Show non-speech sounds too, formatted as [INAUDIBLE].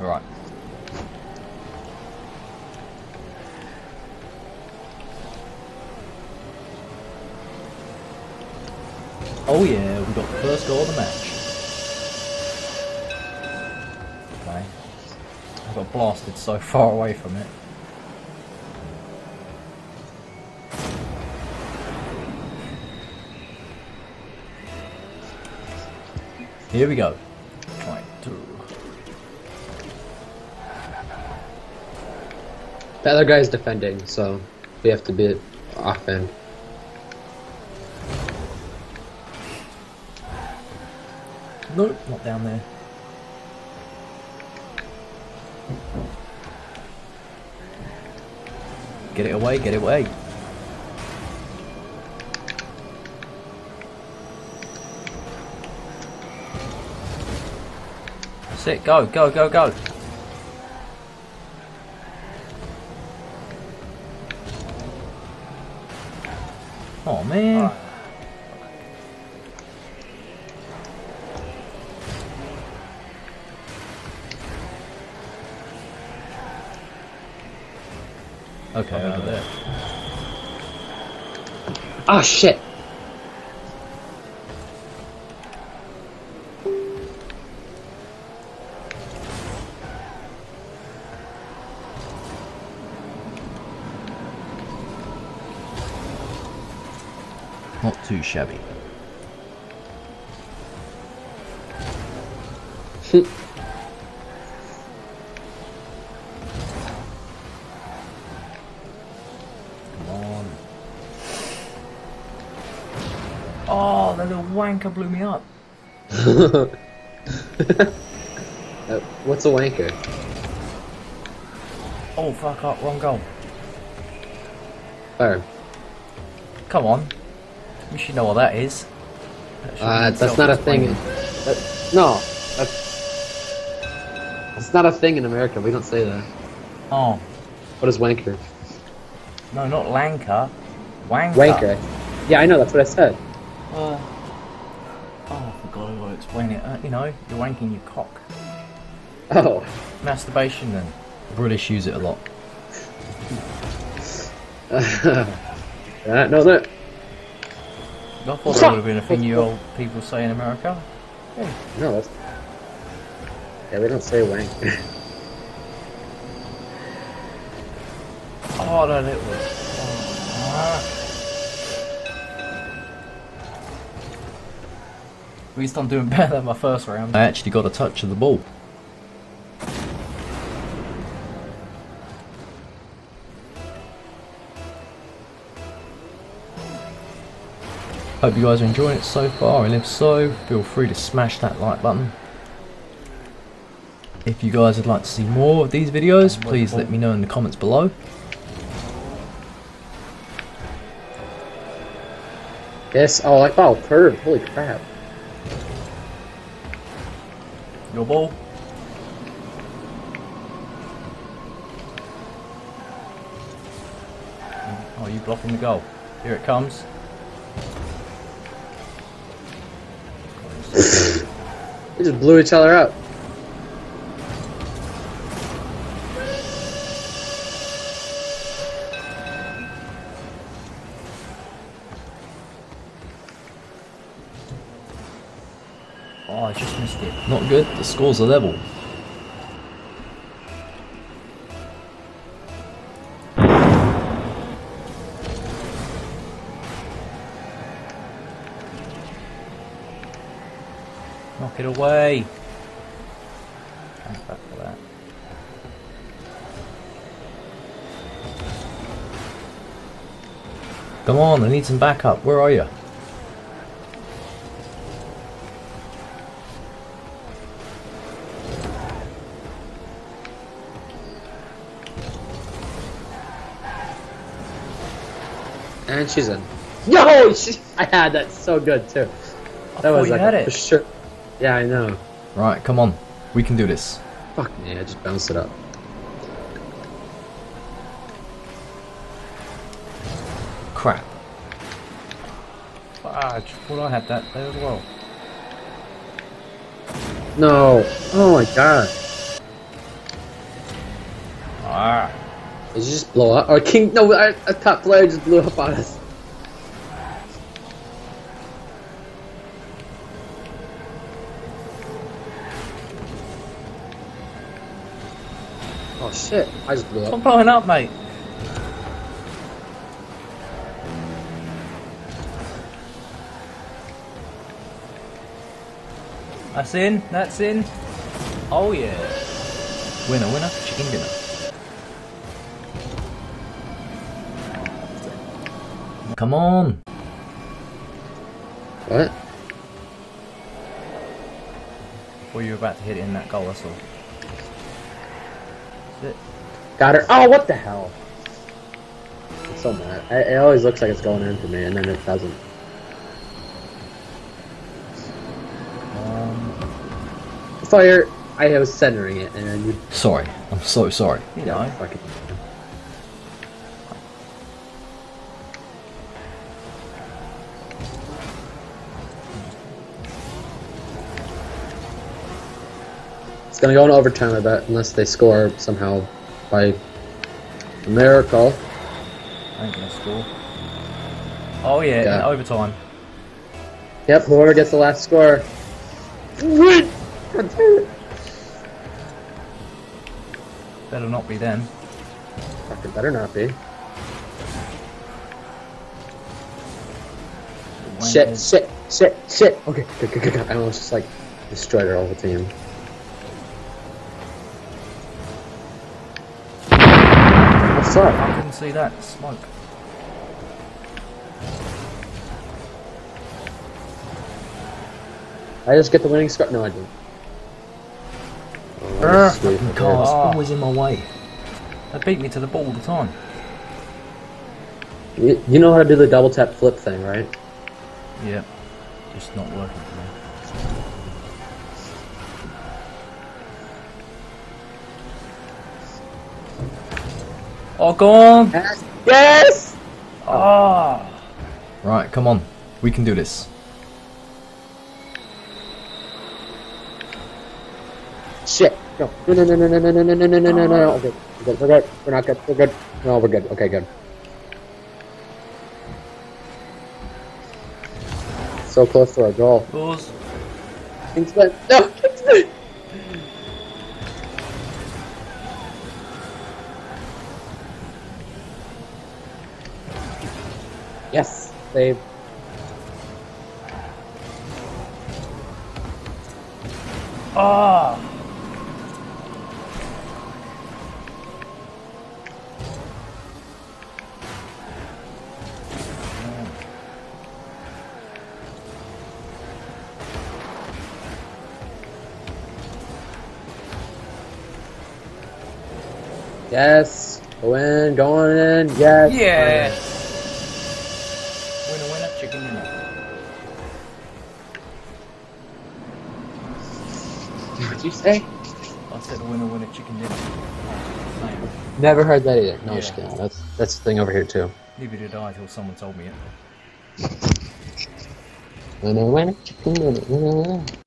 Alright. Oh yeah, we got the first goal of the match. Okay. I got blasted so [LAUGHS] far away from it. Here we go. The other guy's defending, so we have to be off end. Nope, not down there. Get it away, get it away. That's it, go, go, go, go. Oh man. Okay, uh, over there. Oh shit! Too shabby. [LAUGHS] Come on. Oh, that little wanker blew me up. [LAUGHS] Uh, what's a wanker? Oh, fuck up, wrong goal. Or, Come on. You should know what that is. That uh, that's not a thing. That, no, that's it's not a thing in America. We don't say that. Oh, What is wanker? no, not Lanka. Wanker. Wanker. Yeah, I know. That's what I said. Uh, oh, I forgot how to explain it. Uh, you know, you're wanking your cock. Oh, Masturbation then. The British use it a lot. I know that. I thought that would have been a thing you old people say in America. No, that's. Yeah, we don't say wank. [LAUGHS] Oh, that it was. Oh. At least I'm doing better than my first round. I actually got a touch of the ball. Hope you guys are enjoying it so far, and if so, feel free to smash that like button. If you guys would like to see more of these videos, please let me know in the comments below. yes. Oh, like oh, curved. Holy crap. Your ball. Oh, you blocking the goal. Here it comes. They just blew each other up. Oh, I just missed it. Not good. The scores are level. Knock it away. Thanks back for that. Come on, I need some backup. Where are you? And she's in. [LAUGHS] Yo, she, I had that so good too. That thought was you like had a it. for sure. Yeah, I know. Right, come on. We can do this. Fuck me, I just bounced it up. Crap. Fudge. Thought I had that there as well. No. Oh my god. Ah. Did you just blow up? Or King? No, our, our top player just blew up on us. Oh, shit! I just blew Stop up. blowing up, mate. That's in, that's in. Oh yeah. Winner, winner, chicken dinner. Come on. What? Before you were about to hit it in that goal, that's all. It. Got her. Oh, what the hell? I'm so mad. I, it always looks like it's going in for me, and then it doesn't. Um, Fire. I was centering it, and then you. sorry, I'm so sorry. You know, Fucking. It's gonna go in overtime, I bet, unless they score somehow by a miracle. I ain't gonna score. Oh yeah, in overtime. Yep, whoever gets the last score. Win! God damn it. Better not be them. Fucking better not be. Shit, Wankers. shit, shit, shit. Okay, good, good, good, good. I almost just like destroyed our whole team. I couldn't see that smoke. I just get the winning score. No, I didn't. Oh, was. Fucking car's Ah. always in my way. They beat me to the ball all the time. You, you know how to do the double tap flip thing, right? Yeah, just not working for me. Oh, go on! Yes! Ah! Right, come on. We can do this. Shit! No! No! No! No! No! No! No! No! No! No! No! No! No! Okay, we're good. We're good. We're not good. We're good. No, we're good. Okay, good. So close to our goal. Yours. Kingsman. No! Kingsman! Yes! Save. Ah! Yes! Go in, go in, yes! Yeah! Winner, winner, chicken dinner. What'd you say? I said winner, winner, chicken dinner. Same. Never heard that either. No, Yeah. just kidding. That's, that's the thing over here too. Neither did I until someone told me it. Winner, winner, chicken dinner, winner, winner.